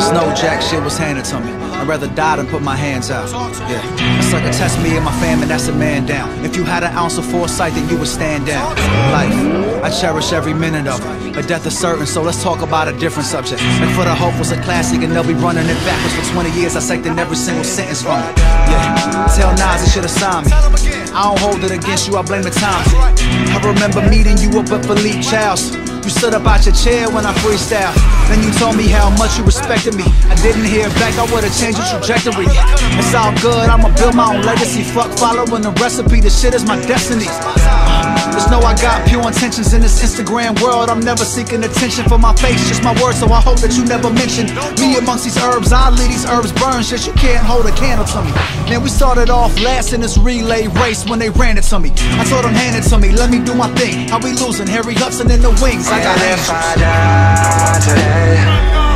There's no jack shit was handed to me. I'd rather die than put my hands out. Yeah, it's like a test me and my family, that's a man down. If you had an ounce of foresight, then you would stand down. Life, I cherish every minute of it. But death is certain, so let's talk about a different subject. And for the hope was a classic, and they'll be running it backwards for 20 years. I sected every single sentence from it. Yeah, tell Nas he should have signed me. I don't hold it against you, I blame the time. I remember meeting you up at Philippe Chow's. You stood up out your chair when I freestyle. Then you told me how much you respected me. I didn't hear back, I would've changed the trajectory. It's all good, I'ma build my own legacy. Fuck following the recipe, this shit is my destiny. Just know I got pure intentions in this Instagram world. I'm never seeking attention for my face, just my words. So I hope that you never mention me amongst these herbs. I leave these herbs burn, shit. You can't hold a candle to me. Man, we started off last in this relay race when they ran it to me. I told them hand it to me, let me do my thing. How we losing? Harry Hudson in the wings. I got And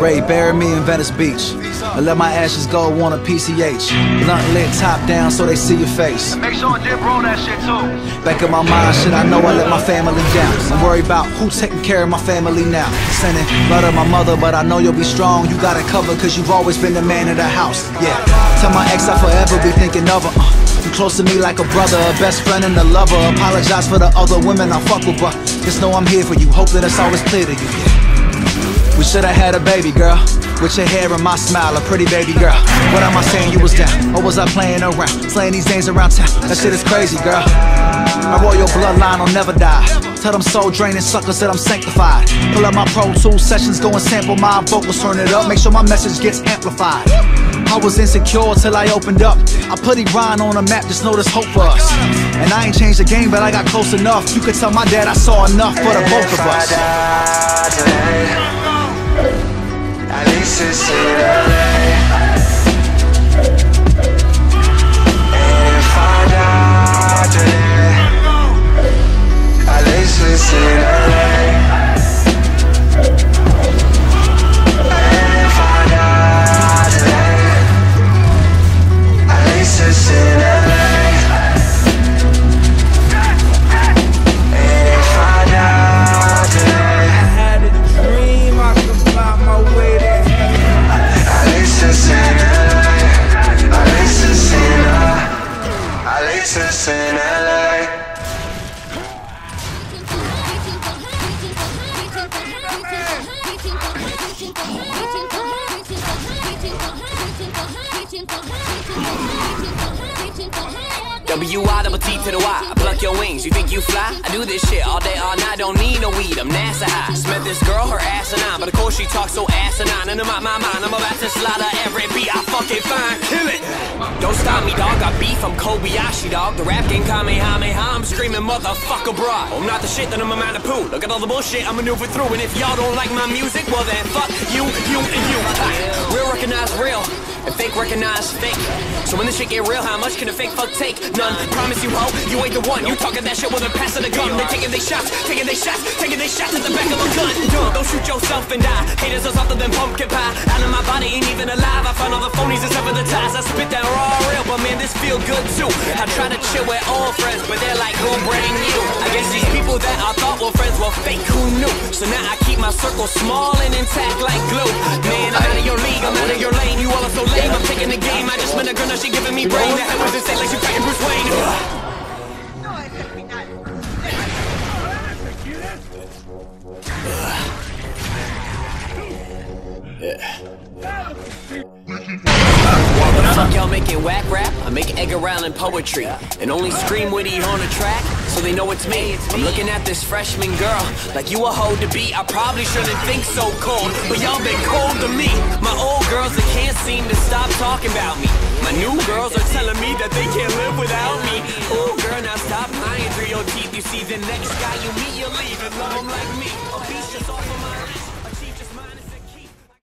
Ray, bury me in Venice Beach. And let my ashes go on a PCH. Blunt lit top down so they see your face. Make sure Dip roll that shit too. Back in my mind, shit, I know I let my family down. I'm worried about who's taking care of my family now. Sending blood of my mother, but I know you'll be strong. You got it covered, cause you've always been the man of the house. Yeah. Tell my ex I'll forever be thinking of her. Uh, you close to me like a brother, a best friend and a lover. Apologize for the other women I fuck with, but just know I'm here for you. Hope that it's always clear to you. We should've had a baby girl. With your hair and my smile, a pretty baby girl. What am I saying, you was down. Or was I playing around, slaying these names around town. That shit is crazy, girl. My royal bloodline will never die. Tell them soul draining suckers that I'm sanctified. Pull up my Pro Tools sessions, go and sample my vocals Turn it up, make sure my message gets amplified. I was insecure till I opened up. I put Iran on the map, just know there's hope for us. And I ain't changed the game, but I got close enough. You could tell my dad I saw enough for the both of us die today, Reaching for high, reaching for high, reaching for high, reaching for high, reaching for high, reaching for high. W-I double T to the Y. I pluck your wings. You think you fly? I do this shit all day, all night. Don't need no weed. I'm NASA high. Met this girl, her asinine. But of course she talks so asinine. And in my, my mind, I'm about to slaughter every beat I fucking find. Kill it. Don't stop me, dog. Got beef. I'm Kobayashi, dog. The rap game Kamehameha. I'm screaming motherfucker, bro. I'm not the shit, then I'm a man of poo. Look at all the bullshit I maneuver through. And if y'all don't like my music, well then fuck you, you, and you. Ha. Real recognize real. And fake recognize fake. So when this shit get real, how much can a fake fuck take? None. Promise you, ho, you ain't the one. You talking that shit with a pass of the gun. They taking they shots, taking they shots, taking they shots at the back of a gun. Don't shoot yourself and die. Haters are softer than pumpkin pie. Out of my body ain't even alive. I find all the phonies except for the ties. I spit that raw real, but man, this feel good too. I try to chill with old friends, but they're like, who brand you? I guess these people that I thought were friends were fake. Who knew? So now I keep my circle small and intact like glue. Man, I'm out of your league, I'm out of your lane. You all are so lame. I'm taking the game. I just met a girl, now she giving me brain. The hell was insane, like she fighting Bruce Wayne. What the fuck y'all making whack rap? I'm making Edgar Allan poetry And only scream witty on the track So they know it's me I'm looking at this freshman girl Like you a hoe to be I probably shouldn't think so cold But y'all been cold to me My old girls that can't seem to stop talking about me My new girls are telling me that they can't live without me. Ooh, girl, now stop lying through your teeth. You see the next guy you meet, you're leaving. Love him like me.